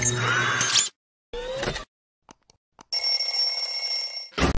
ああ!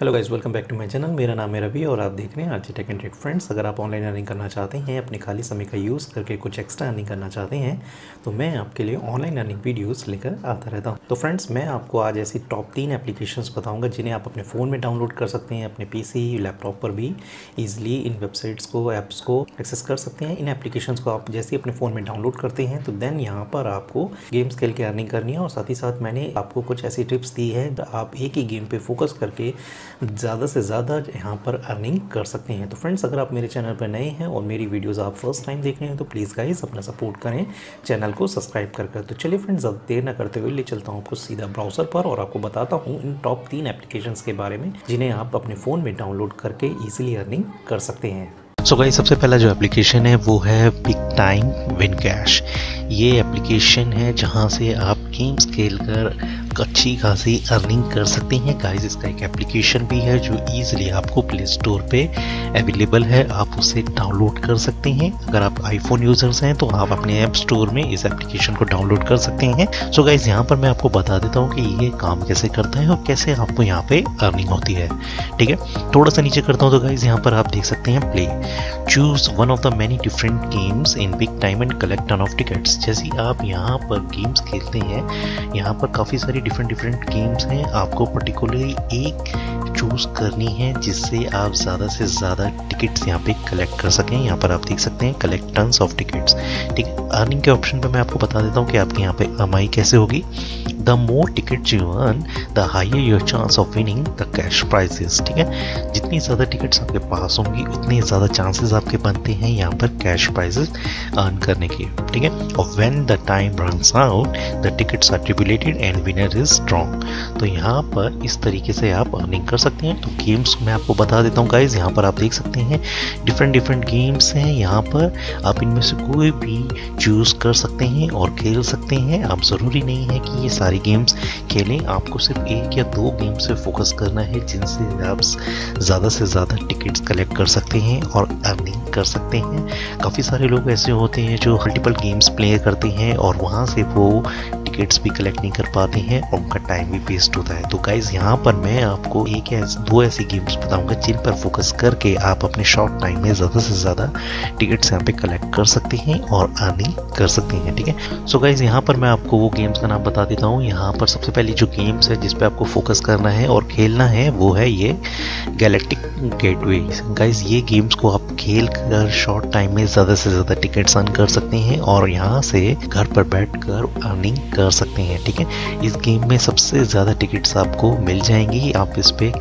Hello guys welcome back to my channel मेरा नाम है रवि और आप देख रहे हैं आज टेक एंड फ्रेंड्स अगर आप ऑनलाइन अर्निंग करना चाहते हैं, अपने खाली समय का यूज़ करके कुछ एक्स्ट्रा अर्निंग करना चाहते हैं तो मैं आपके लिए ऑनलाइन अर्निंग वीडियोस लेकर आता रहता हूँ। तो फ्रेंड्स मैं आपको आज ऐसी टॉप तीन एप्लीकेशंस बताऊँगा जिन्हें आप अपने फ़ोन में डाउनलोड कर सकते हैं, अपने पीसी लैपटॉप पर भी ईजिली इन वेबसाइट्स को ऐप्स को एक्सेस कर सकते हैं। इन एप्लीकेशन को आप जैसे अपने फ़ोन में डाउनलोड करते हैं तो देन यहाँ पर आपको गेम्स खेल के अर्निंग करनी है और साथ ही साथ मैंने आपको कुछ ऐसी टिप्स दी है। आप एक ही गेम पर फोकस करके ज़्यादा से ज़्यादा यहाँ पर अर्निंग कर सकते हैं। तो फ्रेंड्स अगर आप मेरे चैनल पर नए हैं और मेरी वीडियोस आप फ़र्स्ट टाइम देख रहे हैं तो प्लीज़ गाइस अपना सपोर्ट करें चैनल को सब्सक्राइब कर कर। तो चलिए फ्रेंड्स अब देर ना करते हुए ले चलता हूँ आपको सीधा ब्राउज़र पर और आपको बताता हूँ इन टॉप तीन एप्लीकेशन के बारे में, जिन्हें आप अपने फ़ोन में डाउनलोड करके ईजिली अर्निंग कर सकते हैं। सो गाइस सबसे पहला जो एप्लीकेशन है, वो है बिग टाइम विन कैश ये एप्लीकेशन है जहाँ से आप गेम्स खेल कर अच्छी खासी अर्निंग कर सकते हैं। गाइस इसका एक एप्लीकेशन भी है जो इजीली आपको प्ले स्टोर पे अवेलेबल है। आप उसे डाउनलोड कर सकते हैं। अगर आप आईफोन यूज़र्स हैं तो आप अपने ऐप स्टोर में इस एप्लीकेशन को डाउनलोड कर सकते हैं। सो so गाइस यहाँ पर मैं आपको बता देता हूँ कि ये काम कैसे करता है और कैसे आपको यहाँ पे अर्निंग होती है। ठीक है? थोड़ा सा नीचे करता हूँ तो गाइज़ यहाँ पर आप देख सकते हैं play choose one of the many different games in big time and collect of tickets जैसे आप यहाँ पर गेम्स खेलते हैं, यहाँ पर काफ़ी सारी डिफरेंट डिफरेंट गेम्स हैं। आपको पर्टिकुलरली एक चूज़ करनी है जिससे आप ज़्यादा से ज़्यादा टिकट्स यहाँ पे कलेक्ट कर सकें। यहाँ पर आप देख सकते हैं कलेक्ट टन्स ऑफ़ टिकट्स ठीक है? अर्निंग के ऑप्शन पे मैं आपको बता देता हूँ कि आपके यहाँ पे एम कैसे होगी? The more ticket you earn the higher your chance of winning the cash prizes ठीक है? जितनी ज़्यादा टिकट्स आपके पास होंगी, उतने ज़्यादा चांसेस आपके बनते हैं यहाँ पर कैश प्राइजेस अर्न करने के, ठीक है? और when the time runs out the tickets are tributed and winner is strong तो यहाँ पर इस तरीके से आप अर्निंग कर सकते हैं। तो गेम्स मैं आपको बता देता हूँ गाइज़ यहाँ पर आप देख सकते हैं डिफरेंट डिफरेंट गेम्स हैं। यहाँ पर आप इनमें से कोई भी चूज़ कर सकते हैं और खेल सकते हैं। आप ज़रूरी नहीं है कि ये सारी गेम्स खेलें। आपको सिर्फ़ एक या दो गेम से फोकस करना है, जिनसे आप ज़्यादा से ज़्यादा टिकट्स कलेक्ट कर सकते हैं और अर्निंग कर सकते हैं। काफ़ी सारे लोग ऐसे होते हैं जो मल्टीपल गेम्स प्ले करते हैं और वहाँ से वो टिकट्स भी कलेक्ट नहीं कर पाते हैं और उनका टाइम भी वेस्ट होता है। तो गाइज़ यहाँ पर मैं आपको एक या दो ऐसी गेम्स बताऊँगा जिन पर फोकस करके आप अपने शॉर्ट टाइम में ज़्यादा से ज़्यादा टिकट्स यहाँ पे कलेक्ट कर सकते हैं और अर्निंग कर सकते हैं, ठीक है? सो गाइज़ यहाँ पर मैं आपको वो गेम्स का नाम बता देता हूँ। यहाँ पर सबसे पहली जो गेम्स है जिसपे आपको फोकस करना है और खेलना है, वो है ये गैलेक्टिक गेटवे गाइज़ ये गेम्स को आप खेल कर शॉर्ट टाइम में ज़्यादा से ज़्यादा टिकट्स अर्न कर सकते हैं और यहाँ से घर पर बैठ कर अर्निंग कर सकते हैं, ठीक है? इस गेम में सबसे ज़्यादा टिकट्स आपको मिल जाएँगी। आप इस पे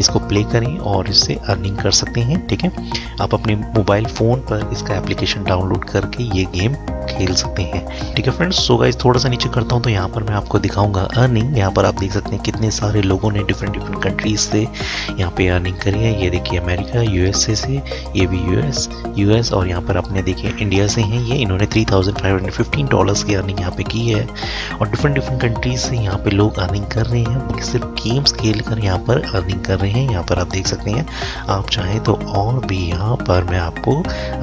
इसको प्ले करें और इससे अर्निंग कर सकते हैं, ठीक है? आप अपने मोबाइल फ़ोन पर इसका एप्लीकेशन डाउनलोड करके ये गेम खेल सकते हैं, ठीक है फ्रेंड्स सो गाइस थोड़ा सा नीचे करता हूँ तो यहाँ पर मैं आपको दिखाऊँगा अर्निंग यहाँ पर आप देख सकते हैं कितने सारे लोगों ने डिफरेंट डिफरेंट कंट्रीज़ से यहाँ पे अर्निंग करी है। ये देखिए अमेरिका यूएसए से, ये भी यूएस यूएस और यहाँ पर आपने देखिए इंडिया से हैं ये, इन्होंने 3515 डॉलर्स की अर्निंग यहाँ पे की है और डिफरेंट डिफरेंट कंट्रीज़ से यहाँ पे लोग अर्निंग कर रहे हैं सिर्फ़ गेम्स खेल कर यहाँ पर अर्निंग कर रहे हैं, यहाँ पर आप देख सकते हैं, आप चाहें तो और भी यहाँ पर मैं आपको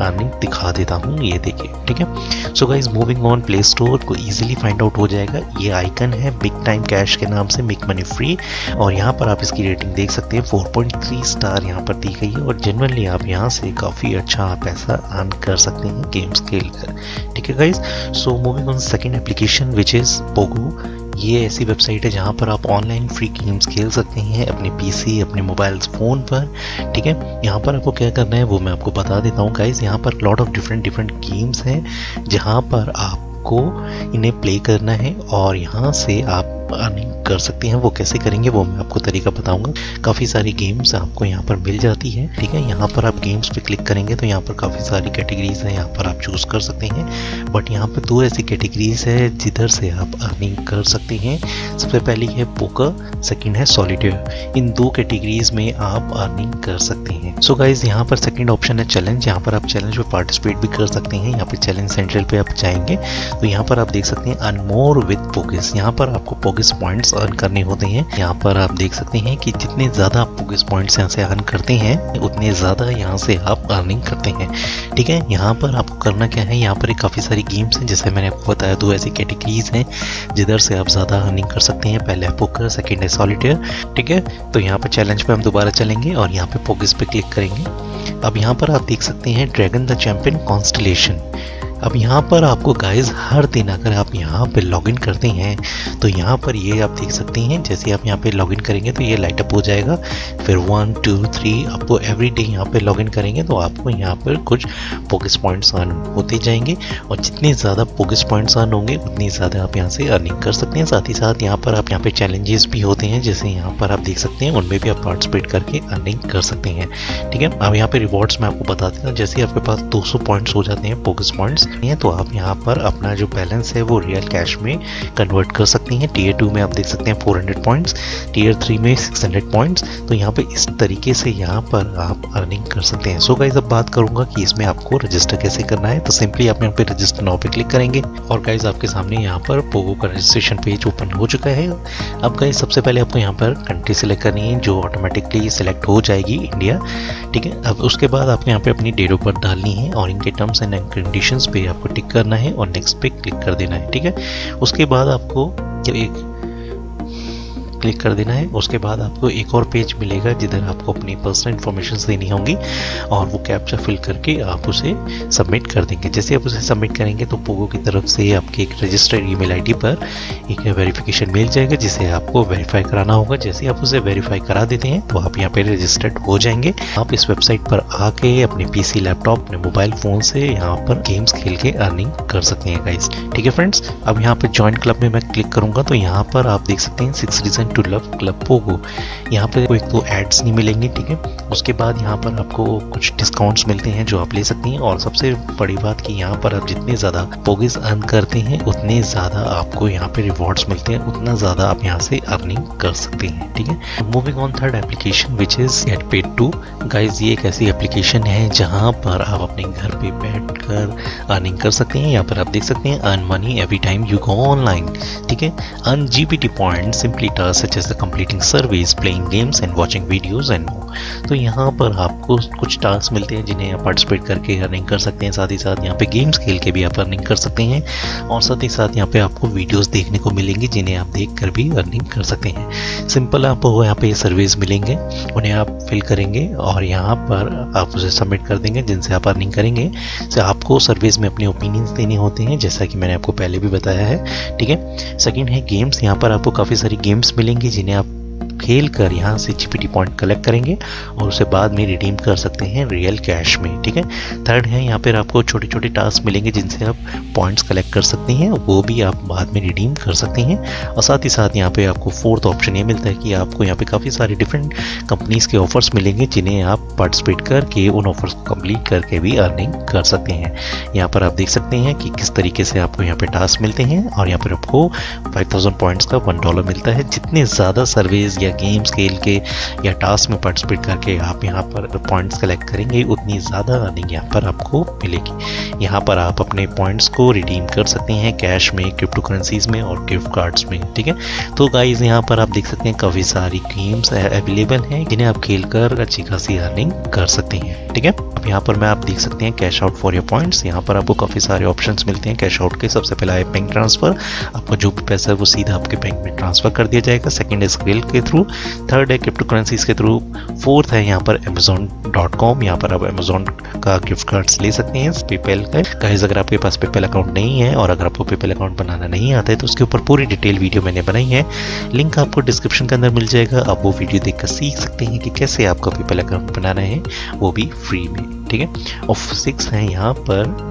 अर्निंग दिखा देता हूँ, ये देखिए, ठीक है? So guys moving on play store को इजीली फाइंड आउट हो जाएगा, ये आइकन है बिग टाइम कैश के नाम से मेक मनी फ्री और यहाँ पर आप इसकी रेटिंग देख सकते हैं 4.3 स्टार यहाँ पर दी गई है, और जनरली आप यहाँ से काफ़ी अच्छा पैसा अर्न कर सकते हैं गेम्स खेल कर ठीक है guys so moving on second application which is Pogo ये ऐसी वेबसाइट है जहाँ पर आप ऑनलाइन फ्री गेम्स खेल सकते हैं अपने पीसी अपने मोबाइल फ़ोन पर। ठीक है? यहाँ पर आपको क्या करना है, वो मैं आपको बता देता हूँ गाइज़ यहाँ पर lot of different different games हैं जहाँ पर आपको इन्हें प्ले करना है और यहाँ से आप अर्निंग कर सकते हैं, वो कैसे करेंगे, वो मैं आपको तरीका बताऊँगा। काफ़ी सारी गेम्स आपको यहाँ पर मिल जाती है, ठीक है? यहाँ पर आप गेम्स पे क्लिक करेंगे तो यहाँ पर काफ़ी सारी कैटेगरीज हैं, यहाँ पर आप चूज़ कर सकते हैं। बट यहाँ पर दो ऐसी कैटेगरीज है, जिधर से आप अर्निंग कर सकते हैं। सबसे पहली है पोकर सेकेंड है सॉलिटेयर इन दो कैटेगरीज में आप अर्निंग कर सकते हैं। सो गाइज़ यहाँ पर सेकेंड ऑप्शन है चैलेंज यहाँ पर आप चैलेंज में पार्टिसिपेट भी कर सकते हैं। यहाँ पर चैलेंज सेंट्रल पे आप जाएँगे तो यहाँ पर आप देख सकते हैं अनमोर विद पोकेस यहाँ पर आपको पोगिस पॉइंट्स अर्न करने होते हैं। यहाँ पर आप देख सकते हैं कि जितने ज़्यादा आप पोगिस पॉइंट्स यहाँ से अर्न करते हैं, उतने ज़्यादा यहाँ से आप अर्निंग करते हैं। ठीक है? यहाँ पर आपको करना क्या है? यहाँ पर काफ़ी सारी गेम्स हैं, जैसे मैंने आपको बताया, दो ऐसी कैटेगरीज हैं, जिधर से आप ज़्यादा अर्निंग कर सकते हैं। पहले पोकर सेकेंड है सॉलिटेयर ठीक है? तो यहाँ पर चैलेंज पे हम दोबारा चलेंगे और यहाँ पे पोगिस पे क्लिक करेंगे। अब यहाँ पर आप देख सकते हैं ड्रैगन द चैंपियन कॉन्स्टलेशन अब यहाँ पर आपको गाइस हर दिन अगर आप यहाँ पे लॉगिन करते हैं तो यहाँ पर ये आप देख सकते हैं, जैसे आप यहाँ पे लॉगिन करेंगे तो ये लाइट अप हो जाएगा। फिर वन टू थ्री आपको एवरी डे यहाँ पे लॉगिन करेंगे तो आपको यहाँ पर कुछ पोगिस पॉइंट्स अर्न होते जाएँगे। और जितने ज़्यादा पोगिस पॉइंट्स अर्न होंगे, उतनी ज़्यादा आप यहाँ से अर्निंग कर सकते हैं। साथ ही साथ यहाँ पर आप यहाँ पर चैलेंजेस भी होते हैं, जैसे यहाँ पर आप देख सकते हैं, उनमें भी आप पार्टिसिपेट करके अर्निंग कर सकते हैं। ठीक है? अब यहाँ पर रिवॉर्ड्स मैं आपको बता देता हूँ। जैसे आपके पास दो सौ पॉइंट्स हो जाते हैं पोगिस पॉइंट्स हैं तो आप यहाँ पर अपना जो बैलेंस है वो रियल कैश में कन्वर्ट कर सकते हैं। टीयर टू में आप देख सकते हैं 400 पॉइंट्स टीयर थ्री में 600 पॉइंट्स तो यहाँ पे इस तरीके से यहाँ पर आप अर्निंग कर सकते हैं। सो गाइज़ अब बात करूँगा कि इसमें आपको रजिस्टर कैसे करना है। तो सिंपली आप यहाँ पे रजिस्टर नाउ पे क्लिक करेंगे। और गाइज़ आपके सामने यहाँ पर पोगो का रजिस्ट्रेशन पेज ओपन हो चुका है। अब गाइज़ सबसे पहले आपको यहाँ पर कंट्री सेलेक्ट करनी है, जो ऑटोमेटिकली सिलेक्ट हो जाएगी इंडिया ठीक है? अब उसके बाद आपको यहाँ पे अपनी डेट ऑफ़ बर्थ डालनी है और इनके टर्म्स एंड कंडीशंस पे आपको टिक करना है और नेक्स्ट पे क्लिक कर देना है, ठीक है? उसके बाद आपको एक क्लिक कर देना है। उसके बाद आपको एक और पेज मिलेगा जिधर आपको अपनी पर्सनल इन्फॉर्मेशन देनी होंगी और वो कैप्चा फिल करके आप उसे सबमिट कर देंगे। जैसे आप उसे सबमिट करेंगे तो पोगो की तरफ़ से आपके एक रजिस्टर्ड ईमेल आईडी पर एक वेरिफिकेशन मिल जाएगा, जिसे आपको वेरीफाई कराना होगा। जैसे आप उसे वेरीफाई करा देते हैं तो आप यहाँ पे रजिस्टर्ड हो जाएँगे। आप इस वेबसाइट पर आके अपने पीसी लैपटॉप अपने मोबाइल फ़ोन से यहाँ पर गेम्स खेल के अर्निंग कर सकते हैं गाइस ठीक है फ्रेंड्स अब यहाँ पर ज्वाइन क्लब में मैं क्लिक करूँगा तो यहाँ पर आप देख सकते हैं six reason to love Club Pogo यहाँ पर कोई तो एड्स नहीं मिलेंगे, ठीक है? उसके बाद यहाँ पर आपको कुछ डिस्काउंट्स मिलते हैं जो आप ले सकती हैं। और सबसे बड़ी बात कि यहाँ पर आप जितने ज़्यादा पोगिस अर्न करते हैं, उतने ज़्यादा आपको यहाँ पे रिवॉर्ड्स मिलते हैं। उतना ज़्यादा आप यहाँ से अर्निंग कर सकते हैं, ठीक है? Moving on third application which is get paid to guys ये एक ऐसी एप्लीकेशन है जहाँ पर आप अपने घर पे बैठ कर अर्निंग कर सकते हैं। यहाँ पर आप देख सकते हैं earn money every time you go online ठीक है? Earn GPT point simply task such as the completing surveys, playing games and watching videos and more. तो यहाँ पर आपको कुछ टास्क मिलते हैं जिन्हें आप पार्टिसिपेट करके अर्निंग कर सकते हैं। साथ ही साथ यहाँ पे गेम्स खेल के भी आप अर्निंग कर सकते हैं। और साथ ही साथ यहाँ पे आपको वीडियोस देखने को मिलेंगी जिन्हें आप देख कर भी अर्निंग कर सकते हैं। सिंपल आपको यहाँ पे सर्वेज मिलेंगे उन्हें आप फिल करेंगे और यहाँ पर आप उसे सबमिट कर देंगे जिनसे आप अर्निंग करेंगे। से आपको सर्वेज में अपने ओपिनियंस देने होते हैं जैसा कि मैंने आपको पहले भी बताया है। ठीक है? सेकेंड है गेम्स यहाँ पर आपको काफ़ी सारी गेम्स मिलेंगी। जिन्हें आप खेल कर यहाँ से जीपीटी पॉइंट कलेक्ट करेंगे और उसे बाद में रिडीम कर सकते हैं रियल कैश में, ठीक है? थर्ड है, यहाँ पर आपको छोटे छोटे टास्क मिलेंगे जिनसे आप पॉइंट्स कलेक्ट कर सकते हैं, वो भी आप बाद में रिडीम कर सकते हैं। और साथ ही साथ यहाँ पे आपको फोर्थ ऑप्शन ये मिलता है कि आपको यहाँ पे काफ़ी सारे डिफरेंट कंपनीज़ के ऑफर्स मिलेंगे जिन्हें आप पार्टिसिपेट करके उन ऑफर्स को कंप्लीट करके भी अर्निंग कर सकते हैं। यहाँ पर आप देख सकते हैं कि किस तरीके से आपको यहाँ पे टास्क मिलते हैं और यहाँ पर आपको 5000 पॉइंट्स का वन डॉलर मिलता है। जितने ज़्यादा सर्वेज गेम्स खेल के या टास्क में पार्टिसिपेट करके आप यहाँ पर पॉइंट्स कलेक्ट करेंगे, उतनी ज़्यादा अर्निंग यहाँ पर आपको मिलेगी। यहाँ पर आप अपने पॉइंट्स को रिडीम कर सकते हैं कैश में क्रिप्टो करेंसीज में और गिफ्ट कार्ड्स में, ठीक है? तो गाइज़ यहाँ पर आप देख सकते हैं काफ़ी सारी गेम्स अवेलेबल हैं, जिन्हें आप खेल कर अच्छी खासी अर्निंग कर सकते हैं, ठीक है? अब यहाँ पर मैं आप देख सकते हैं cash out for your points यहाँ पर आपको काफ़ी सारे ऑप्शंस मिलते हैं कैश आउट के। सबसे पहला है बैंक ट्रांसफ़र आपका जो भी पैसा है वो सीधा आपके बैंक में ट्रांसफ़र कर दिया जाएगा। सेकेंड है स्क्रिल के थ्रू थर्ड है क्रिप्टो करेंसीज के थ्रू फोर्थ है यहाँ पर अमेजोन डॉट कॉम यहाँ पर आप अमेजोन का गिफ्ट कार्ड्स ले सकते हैं पेपेल का. गाइज़ अगर आपके पास पेपेल अकाउंट नहीं है और अगर आपको पेपेल अकाउंट बनाना नहीं आता है तो उसके ऊपर पूरी डिटेल वीडियो मैंने बनाई है. लिंक आपको डिस्क्रिप्शन के अंदर मिल जाएगा. आप वो वीडियो देखकर सीख सकते हैं कि कैसे आपका पेपेल अकाउंट बनाना है. वो भी फ्री में. ठीक है? और सिक्स है यहाँ पर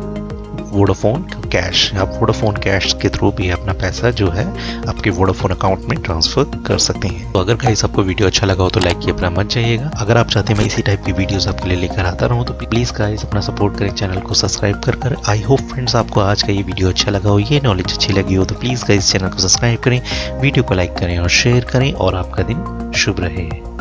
वोडाफोन कैश आप वोडाफोन कैश के थ्रू भी अपना पैसा जो है, आपके वोडाफोन अकाउंट में ट्रांसफ़र कर सकते हैं। तो अगर गाइस आपको वीडियो अच्छा लगा हो तो लाइक किए अपना मत जाइएगा। अगर आप चाहते हैं मैं इसी टाइप की वीडियोस आपके लिए लेकर आता रहूँ तो प्लीज़ गाइस अपना सपोर्ट करें चैनल को सब्सक्राइब कर कर। आई होप फ्रेंड्स आपको आज का ये वीडियो अच्छा लगा हो, ये नॉलेज अच्छी लगी हो तो प्लीज़ गाइस चैनल को सब्सक्राइब करें वीडियो को लाइक करें और शेयर करें, और आपका दिन शुभ रहे।